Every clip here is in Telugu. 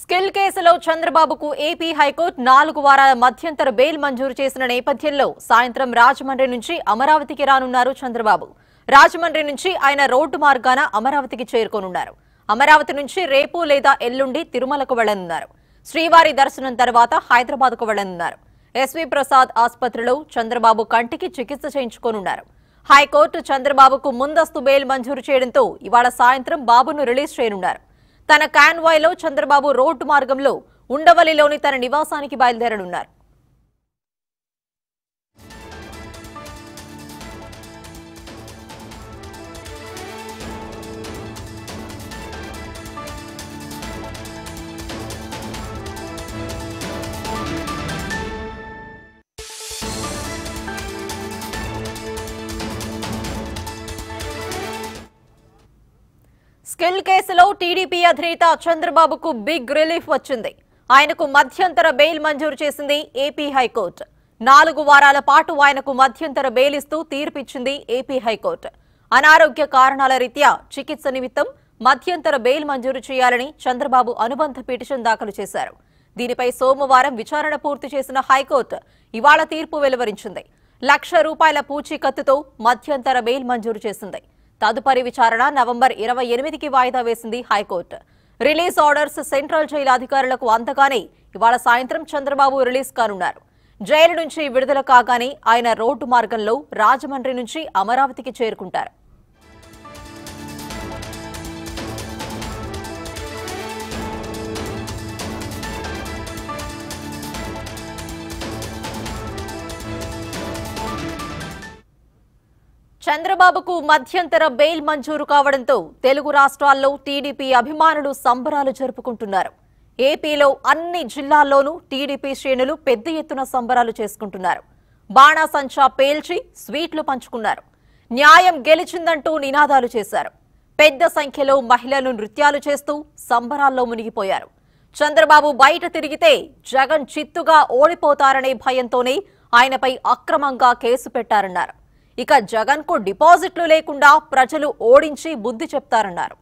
స్కిల్ కేసులో చంద్రబాబుకు ఏపీ హైకోర్టు నాలుగు వారాల మధ్యంతర బెయిల్ మంజూరు చేసిన నేపథ్యంలో సాయంత్రం రాజమండ్రి నుంచి అమరావతికి రానున్నారు చంద్రబాబు. రాజమండ్రి నుంచి ఆయన రోడ్డు మార్గాన అమరావతికి చేరుకోనున్నారు. అమరావతి నుంచి రేపు లేదా ఎల్లుండి తిరుమలకు వెళ్ళనున్నారు. శ్రీవారి దర్శనం తర్వాత హైదరాబాద్కు వెళ్ళనున్నారు. ఎస్వి ప్రసాద్ ఆసుపత్రిలో చంద్రబాబు కంటికి చికిత్స చేయించుకోనున్నారు. హైకోర్టు చంద్రబాబుకు ముందస్తు బెయిల్ మంజూరు చేయడంతో ఇవాళ సాయంత్రం బాబును రిలీజ్ చేయనున్నారు. తన కాన్వాయ్లో చంద్రబాబు రోడ్డు మార్గంలో ఉండవల్లిలోని తన నివాసానికి బయలుదేరనున్నారు. స్కిల్ కేసులో టీడీపీ అధినేత చంద్రబాబుకు బిగ్ రిలీఫ్ వచ్చింది. ఆయనకు మధ్యంతర బెయిల్ మంజూరు చేసింది ఏపీ హైకోర్టు. నాలుగు వారాల పాటు ఆయనకు మధ్యంతర బెయిల్ ఇస్తూ తీర్పిచ్చింది ఏపీ హైకోర్టు. అనారోగ్య కారణాల రీత్యా చికిత్స నిమిత్తం మధ్యంతర బెయిల్ మంజూరు చేయాలని చంద్రబాబు అనుబంధ పిటిషన్ దాఖలు చేశారు. దీనిపై సోమవారం విచారణ పూర్తి చేసిన హైకోర్టు ఇవాళ తీర్పు వెలువరించింది. లక్ష రూపాయల పూచీకత్తుతో మధ్యంతర బెయిల్ మంజూరు చేసింది. తదుపరి విచారణ నవంబర్ ఇరవై ఎనిమిదికి వాయిదా వేసింది high court. Release orders central jail అధికారులకు అందగానే ఇవాళ సాయంత్రం చంద్రబాబు రిలీజ్ కానున్నారు. జైలు నుంచి విడుదల కాగానే ఆయన రోడ్డు మార్గంలో రాజమండ్రి నుంచి అమరావతికి చేరుకుంటారు. చంద్రబాబుకు మధ్యంతర బెయిల్ మంజూరు కావడంతో తెలుగు రాష్ట్రాల్లో టీడీపీ అభిమానులు సంబరాలు జరుపుకుంటున్నారు. ఏపీలో అన్ని జిల్లాల్లోనూ టీడీపీ శ్రేణులు పెద్ద ఎత్తున సంబరాలు చేసుకుంటున్నారు. బాణాసంచా పేల్చి స్వీట్లు పంచుకున్నారు. న్యాయం గెలిచిందంటూ నినాదాలు చేశారు. పెద్ద సంఖ్యలో మహిళలు నృత్యాలు చేస్తూ సంబరాల్లో మునిగిపోయారు. చంద్రబాబు బయట తిరిగితే జగన్ చిత్తుగా ఓడిపోతారనే భయంతోనే ఆయనపై అక్రమంగా కేసు పెట్టారన్నారు. ఇక జగన్కు డిపాజిట్లు లేకుండా ప్రజలు ఓడించి బుద్ధి చెప్తారన్నారు.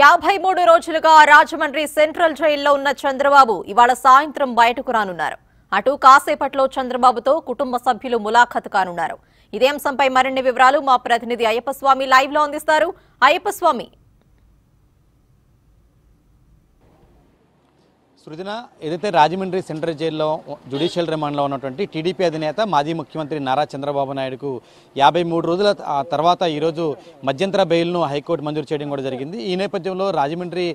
యాభై మూడు రోజులుగా రాజమండ్రి సెంట్రల్ జైల్లో ఉన్న చంద్రబాబు ఇవాళ సాయంత్రం బయటకు రానున్నారు. అటు కాసేపట్లో చంద్రబాబుతో కుటుంబ సభ్యులు ములాఖత్ కానున్నారు. ఇదే అంశంపై మరిన్ని వివరాలు మా ప్రతినిధి అయ్యప్పస్వామి లైవ్లో అందిస్తారు. అయ్యప్పస్వామి సృజన ఏదైతే రాజమండ్రి సెంట్రల్ జైల్లో జ్యుడిషియల్ రిమాండ్లో ఉన్నటువంటి టీడీపీ అధినేత మాజీ ముఖ్యమంత్రి నారా చంద్రబాబు నాయుడుకు యాభై మూడు రోజుల తర్వాత ఈరోజు మధ్యంతర బెయిల్ను హైకోర్టు మంజూరు చేయడం కూడా జరిగింది. ఈ నేపథ్యంలో రాజమండ్రి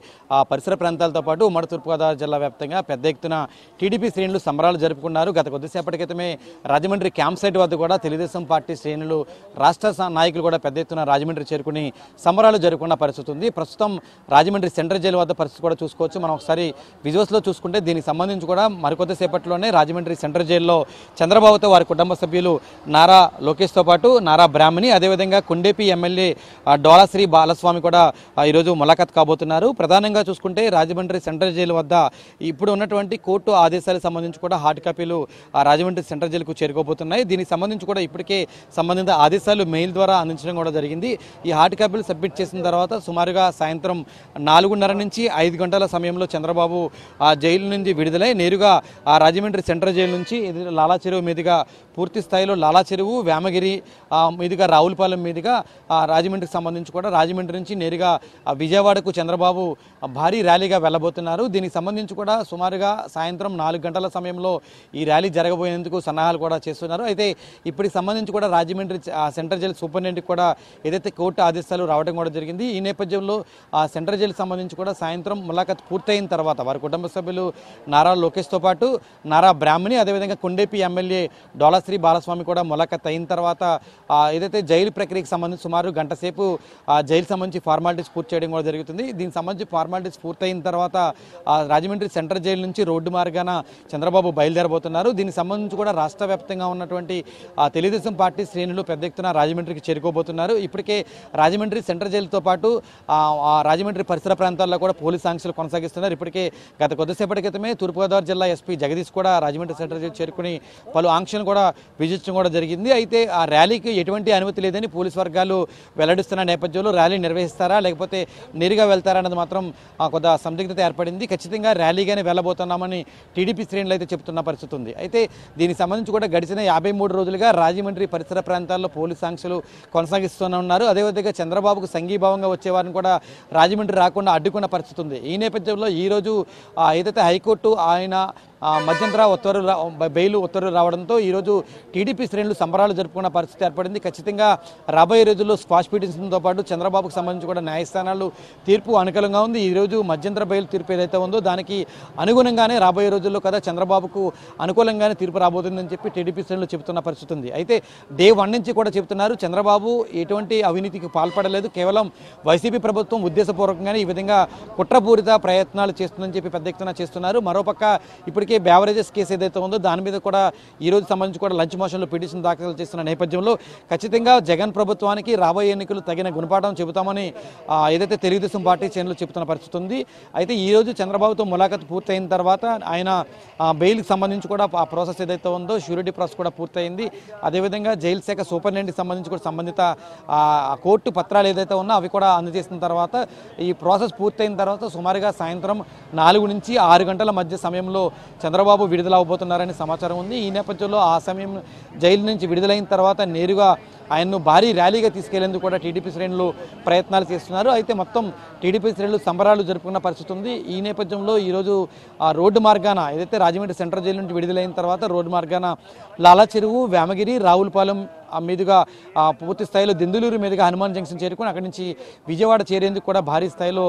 పరిసర ప్రాంతాలతో పాటు ఉమ్మడి తూర్పుగోదావరి జిల్లా వ్యాప్తంగా పెద్ద ఎత్తున టీడీపీ శ్రేణులు సంబరాలు జరుపుకున్నారు. గత కొద్దిసేపటి క్రితమే రాజమండ్రి క్యాంప్ సైట్ వద్ద కూడా తెలుగుదేశం పార్టీ శ్రేణులు రాష్ట్ర నాయకులు కూడా పెద్ద ఎత్తున రాజమండ్రి చేరుకుని సంబరాలు జరుపుకున్న పరిస్థితి ఉంది. ప్రస్తుతం రాజమండ్రి సెంట్రల్ జైలు వద్ద పరిస్థితి కూడా చూసుకోవచ్చు. మనం ఒకసారి విజువల్స్లో కేసులో చూసుకుంటే దీనికి సంబంధించి కూడా మరికొద్దిసేపట్లోనే రాజమండ్రి సెంట్రల్ జైల్లో చంద్రబాబుతో వారి కుటుంబ సభ్యులు నారా లోకేష్తో పాటు నారా బ్రాహ్మణి అదేవిధంగా కుండేపి ఎమ్మెల్యే డోలాశ్రీ బాలస్వామి కూడా ఈరోజు ములాఖత్ కాబోతున్నారు. ప్రధానంగా చూసుకుంటే రాజమండ్రి సెంట్రల్ జైలు వద్ద ఇప్పుడు ఉన్నటువంటి కోర్టు ఆదేశాలకు సంబంధించి కూడా హార్డ్ కాపీలు ఆ రాజమండ్రి సెంట్రల్ జైలుకు చేరుకోబోతున్నాయి. దీనికి సంబంధించి కూడా ఇప్పటికే సంబంధిత ఆదేశాలు మెయిల్ ద్వారా అందించడం కూడా జరిగింది. ఈ హార్డ్ కాపీలు సబ్మిట్ చేసిన తర్వాత సుమారుగా సాయంత్రం నాలుగున్నర నుంచి ఐదు గంటల సమయంలో చంద్రబాబు ఆ జైలు నుంచి విడుదలై నేరుగా ఆ రాజమండ్రి సెంట్రల్ జైలు నుంచి లాలా చెరువు మీదుగా పూర్తి స్థాయిలో లాలా చెరువు వేమగిరి మీదుగా రావులపాలెం మీదుగా ఆ, రాజమండ్రికి సంబంధించి కూడా రాజమండ్రి నుంచి నేరుగా ఆ, విజయవాడకు చంద్రబాబు భారీ ర్యాలీగా వెళ్ళబోతున్నారు. దీనికి సంబంధించి కూడా సుమారుగా సాయంత్రం నాలుగు గంటల సమయంలో ఈ ర్యాలీ జరగబోయేందుకు సన్నాహాలు కూడా చేస్తున్నారు. అయితే ఇప్పటికి సంబంధించి కూడా రాజమండ్రి సెంట్రల్ జైలు సూపరింటెండెంట్కి కూడా ఏదైతే కోర్టు ఆదేశాలు రావడం కూడా జరిగింది ఈ నేపథ్యంలో ఆ సెంట్రల్ జైలుకి సంబంధించి కూడా సాయంత్రం ములాఖత్ పూర్తయిన తర్వాత వారి కుటుంబ శాసనసభ్యులు నారా లోకేష్తో పాటు నారా బ్రాహ్మణి అదేవిధంగా కొండేపి ఎమ్మెల్యే డోలాశ్రీ బాలస్వామి కూడా మొలకత్ అయిన తర్వాత ఏదైతే జైలు ప్రక్రియకు సంబంధించి సుమారు గంట సేపు జైలు సంబంధించి ఫార్మాలిటీస్ పూర్తి చేయడం కూడా జరుగుతుంది. దీనికి సంబంధించి ఫార్మాలిటీస్ పూర్తయిన తర్వాత రాజమండ్రి సెంట్రల్ జైలు నుంచి రోడ్డు మార్గాన చంద్రబాబు బయలుదేరబోతున్నారు. దీనికి సంబంధించి కూడా రాష్ట్ర వ్యాప్తంగా ఉన్నటువంటి తెలుగుదేశం పార్టీ శ్రేణులు పెద్ద ఎత్తున రాజమండ్రికి చేరుకోబోతున్నారు. ఇప్పటికే రాజమండ్రి సెంట్రల్ జైలుతో పాటు రాజమండ్రి పరిసర ప్రాంతాల్లో కూడా పోలీస్ ఆంక్షలు కొనసాగిస్తున్నారు. ఇప్పటికే గత కొద్దిసేపటి క్రితమే తూర్పుగోదావరి జిల్లా ఎస్పీ జగదీష్ కూడా రాజమండ్రి సెంటర్ చేరుకుని పలు ఆంక్షలు కూడా విధించడం కూడా జరిగింది. అయితే ఆ ర్యాలీకి ఎటువంటి అనుమతి లేదని పోలీస్ వర్గాలు వెల్లడిస్తున్న నేపథ్యంలో ర్యాలీ నిర్వహిస్తారా లేకపోతే నేరుగా వెళ్తారా అన్నది మాత్రం ఆ, కొంత సందిగ్ధత ఏర్పడింది. ఖచ్చితంగా ర్యాలీగానే వెళ్ళబోతున్నామని టీడీపీ శ్రేణులు అయితే చెప్తున్న పరిస్థితి ఉంది. అయితే దీనికి సంబంధించి కూడా గడిచిన యాభై మూడు రోజులుగా రాజమండ్రి పరిసర ప్రాంతాల్లో పోలీస్ ఆంక్షలు కొనసాగిస్తూనే ఉన్నారు. అదేవిధంగా చంద్రబాబుకు సంఘీభావంగా వచ్చేవారిని కూడా రాజమండ్రి రాకుండా అడ్డుకున్న పరిస్థితి ఉంది. ఈ నేపథ్యంలో ఈరోజు ఏదైతే హైకోర్టు ఆయన మధ్యంతర ఉత్తర్వులు బెయిల్ ఉత్తర్వులు రావడంతో ఈరోజు టీడీపీ శ్రేణులు సంబరాలు జరుపుకున్న పరిస్థితి ఏర్పడింది. ఖచ్చితంగా రాబోయే రోజుల్లో స్క్వాష్ పిటిషన్తో పాటు చంద్రబాబుకు సంబంధించి కూడా న్యాయస్థానాలు తీర్పు అనుకూలంగా ఉంది. ఈరోజు మధ్యంతర బెయిల్ తీర్పు ఏదైతే ఉందో దానికి అనుగుణంగానే రాబోయే రోజుల్లో కదా చంద్రబాబుకు అనుకూలంగానే తీర్పు రాబోతుందని చెప్పి టీడీపీ శ్రేణులు చెబుతున్న పరిస్థితి ఉంది. అయితే డే వన్ నుంచి కూడా చెబుతున్నారు చంద్రబాబు ఎటువంటి అవినీతికి పాల్పడలేదు. కేవలం వైసీపీ ప్రభుత్వం ఉద్దేశపూర్వకంగానే ఈ విధంగా కుట్రపూరిత ప్రయత్నాలు చేస్తుందని చెప్పి పెద్ద ఎత్తున చేస్తున్నారు. మరోపక్క ఇప్పటికే బ్యావరేజెస్ కేసు ఏదైతే ఉందో దాని మీద కూడా ఈ రోజు సంబంధించి కూడా లంచ్ మోషన్లో పిటిషన్ దాఖలు చేస్తున్న నేపథ్యంలో ఖచ్చితంగా జగన్ ప్రభుత్వానికి రాబోయే ఎన్నికలు తగిన గుణపాఠం చెబుతామని ఏదైతే తెలుగుదేశం పార్టీ శ్రేణులు చెబుతున్న పరిస్థితి ఉంది. అయితే ఈ రోజు చంద్రబాబుతో ములాఖత్ పూర్తయిన తర్వాత ఆయన బెయిల్కి సంబంధించి కూడా ఆ ప్రాసెస్ ఏదైతే ఉందో షూరిటీ ప్రాసెస్ కూడా పూర్తయింది. అదేవిధంగా జైలు శాఖ సూపరింటెండెంట్కి సంబంధించి కూడా సంబంధిత కోర్టు పత్రాలు ఏదైతే ఉన్నా అవి కూడా అందజేసిన తర్వాత ఈ ప్రాసెస్ పూర్తయిన తర్వాత సుమారుగా సాయంత్రం నాలుగు నుంచి ఆరు గంటల మధ్య సమయంలో చంద్రబాబు విడుదల అవబోతున్నారని సమాచారం ఉంది. ఈ నేపథ్యంలో ఆ సమయం జైలు నుంచి విడుదలైన తర్వాత నేరుగా ఆయన్ను భారీ ర్యాలీగా తీసుకెళ్ళేందుకు కూడా టీడీపీ శ్రేణులు ప్రయత్నాలు చేస్తున్నారు. అయితే మొత్తం టీడీపీ శ్రేణులు సంబరాలు జరుపుకున్న పరిస్థితి ఉంది. ఈ నేపథ్యంలో ఈరోజు ఆ రోడ్డు మార్గాన ఏదైతే రాజమండ్రి సెంట్రల్ జైలు నుంచి విడుదలైన తర్వాత రోడ్డు మార్గాన లాలా చెరువు వేమగిరి రావులపాలెం మీదుగా పూర్తి స్థాయిలో దెందులూరు మీదుగా హనుమాన్ జంక్షన్ చేరుకుని అక్కడి నుంచి విజయవాడ చేరేందుకు కూడా భారీ స్థాయిలో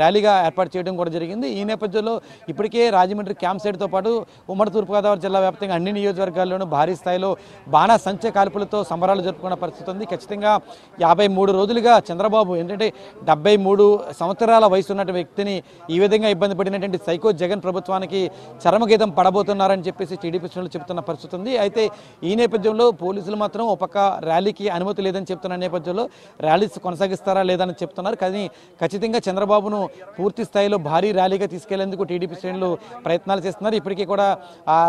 ర్యాలీగా ఏర్పాటు చేయడం కూడా జరిగింది. ఈ నేపథ్యంలో ఇప్పటికే రాజమండ్రి క్యాంప్ సైడ్తో పాటు ఉమ్మడి తూర్పుగోదావరి జిల్లా వ్యాప్తంగా అన్ని నియోజకవర్గాల్లోనూ భారీ స్థాయిలో బాణా సంచ కాల్పులతో సంబరాలు జరుపుకున్న పరిస్థితి ఉంది. ఖచ్చితంగా యాభై మూడు రోజులుగా చంద్రబాబు ఏంటంటే డెబ్బై మూడు సంవత్సరాల వయసు ఉన్నటువంటి వ్యక్తిని ఈ విధంగా ఇబ్బంది పడినటువంటి సైకో జగన్ ప్రభుత్వానికి చరమగీతం పడబోతున్నారని చెప్పేసి టీడీపీ శ్రేణులు చెబుతున్న పరిస్థితి ఉంది. అయితే ఈ నేపథ్యంలో పోలీసులు మాత్రం ఒక ర్యాలీకి అనుమతి లేదని చెప్తున్న నేపథ్యంలో ర్యాలీస్ కొనసాగిస్తారా లేదని చెప్తున్నారు. కానీ ఖచ్చితంగా చంద్రబాబును పూర్తి స్థాయిలో భారీ ర్యాలీగా తీసుకెళ్ళేందుకు టీడీపీ శ్రేణులు ప్రయత్నాలు చేస్తున్నారు. ఇప్పటికీ కూడా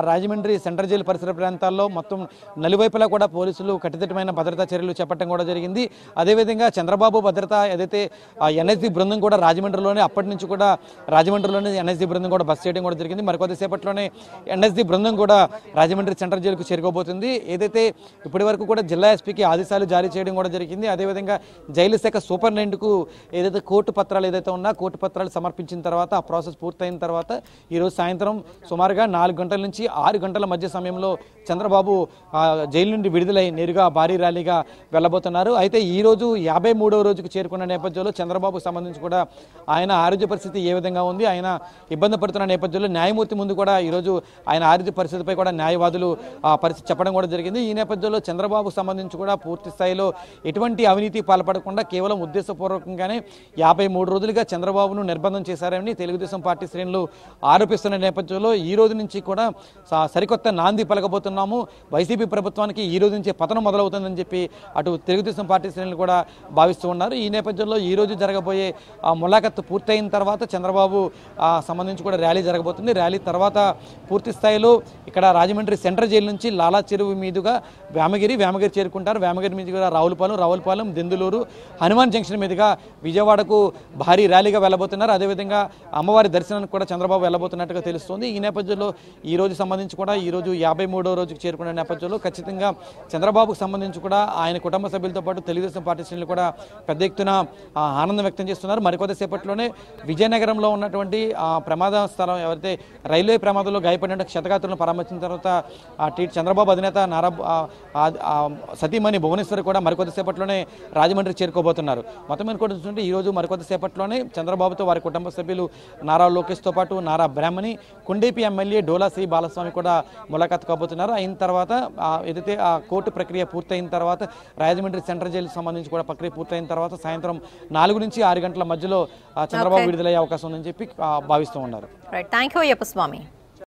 రాజమండ్రి సెంట్రల్ జైలు పరిసర ప్రాంతాల్లో మొత్తం నలువైపులా కూడా పోలీసులు కట్టుదిట్టమైన భద్రతా చర్యలు చేపట్టడం కూడా జరిగింది. అదేవిధంగా చంద్రబాబు భద్రత ఏదైతే ఎన్ఎస్డి బృందం కూడా రాజమండ్రిలోనే అప్పటి నుంచి కూడా రాజమండ్రిలోనే ఎన్ఎస్డి బృందం కూడా బస్ చేయడం కూడా జరిగింది. మరికొద్దిసేపట్లోనే ఎన్ఎస్డి బృందం కూడా రాజమండ్రి సెంట్రల్ జైలుకు చేరుకోబోతుంది. ఏదైతే ఇప్పటి వరకు కూడా జిల్లా ఎస్పీకి ఆదేశాలు జారీ చేయడం కూడా జరిగింది. అదేవిధంగా జైలు శాఖ సూపరింటెండెంట్కు ఏదైతే కోర్టు పత్రాలు ఏదైతే ఉన్నా కోర్టు పత్రాలు సమర్పించిన తర్వాత ఆ ప్రాసెస్ పూర్తయిన తర్వాత ఈరోజు సాయంత్రం సుమారుగా నాలుగు గంటల నుంచి ఆరు గంటల మధ్య సమయంలో చంద్రబాబు జైలు నుండి విడుదలై నేరుగా భారీ ర్యాలీగా వెళ్ళబోతున్నారు. అయితే ఈ రోజు యాభై మూడవ రోజుకు చేరుకున్న నేపథ్యంలో చంద్రబాబుకు సంబంధించి కూడా ఆయన ఆరోగ్య పరిస్థితి ఏ విధంగా ఉంది ఆయన ఇబ్బంది పడుతున్న నేపథ్యంలో న్యాయమూర్తి ముందు కూడా ఈరోజు ఆయన ఆరోగ్య పరిస్థితిపై కూడా న్యాయవాదులు ఆ, పరిస్థితి చెప్పడం కూడా జరిగింది. ఈ నేపథ్యంలో చంద్రబాబుకు సంబంధించి కూడా పూర్తి స్థాయిలో ఎటువంటి అవినీతి పాల్పడకుండా కేవలం ఉద్దేశపూర్వకంగానే యాభై మూడు రోజులుగా చంద్రబాబును నిర్బంధం చేశారని తెలుగుదేశం పార్టీ శ్రేణులు ఆరోపిస్తున్న నేపథ్యంలో ఈ రోజు నుంచి కూడా సరికొత్త నాంది పలకబోతున్నాము. వైసీపీ ప్రభుత్వానికి ఈ రోజు నుంచి పతనం మొదలవుతుందని చెప్పి అటు తెలుగుదేశం పార్టీ శ్రేణులు కూడా భావిస్తూ ఉన్నారు. ఈ నేపథ్యంలో ఈ రోజు జరగబోయే ఆ, ములాఖత్ పూర్తయిన తర్వాత చంద్రబాబు సంబంధించి కూడా ర్యాలీ జరగబోతుంది. ర్యాలీ తర్వాత పూర్తి స్థాయిలో ఇక్కడ రాజమండ్రి సెంట్రల్ జైలు నుంచి లాలా చెరువు మీదుగా వేమగిరి వేమగిరి చేరుకుంటారు. వేమగిరి మీదుగా రావులపాలెం రావులపాలెం దెందులూరు హనుమాన్ జంక్షన్ మీదుగా విజయవాడకు భారీ ర్యాలీగా వెళ్ళబోతున్నారు. అదేవిధంగా అమ్మవారి దర్శనానికి కూడా చంద్రబాబు వెళ్ళబోతున్నట్టుగా తెలుస్తోంది. ఈ నేపథ్యంలో ఈ రోజు సంబంధించి కూడా ఈ రోజు యాభై మూడో రోజుకు చేరుకునే నేపథ్యంలో ఖచ్చితంగా చంద్రబాబుకు సంబంధించి కూడా ఆయన కుటుంబ సభ్యులతో పాటు తెలుగుదేశం పార్టీ శ్రేణులు కూడా పెద్ద ఎత్తున ఆనందం వ్యక్తం చేస్తున్నారు. మరికొద్ది సేపట్లోనే విజయనగరంలో ఉన్నటువంటి ప్రమాద స్థలం ఎవరైతే రైల్వే ప్రమాదంలో గాయపడిన క్షతగాత్రులను పరామర్శించిన తర్వాత టి టీ. చంద్రబాబు అధినేత నారా సతీమణి భువనేశ్వర్ కూడా మరికొద్ది సేపట్లోనే రాజమండ్రి చేరుకోబోతున్నారు. మొత్తం మీద కూడా చూస్తుంటే ఈ రోజు మరికొద్ది సేపట్లోనే చంద్రబాబుతో వారి కుటుంబ సభ్యులు నారా లోకేష్తో పాటు నారా బ్రాహ్మణి కుండేపి ఎమ్మెల్యే డోలా శ్రీ బాలస్వామి కూడా ములాఖాత్ కాబోతున్నారు. అయిన తర్వాత ఏదైతే ఆ కోర్టు ప్రక్రియ పూర్తయిన తర్వాత రాజమండ్రి సెంట్రల్ జైలుకి సంబంధించి కూడా ప్రక్రియ పూర్తయిన తర్వాత సాయంత్రం నాలుగు నుంచి ఆరు గంటల మధ్యలో చంద్రబాబు. విడుదలయ్యే అవకాశం ఉందని చెప్పి భావిస్తూ ఉన్నారు. Thank you Ayyappa Swamy.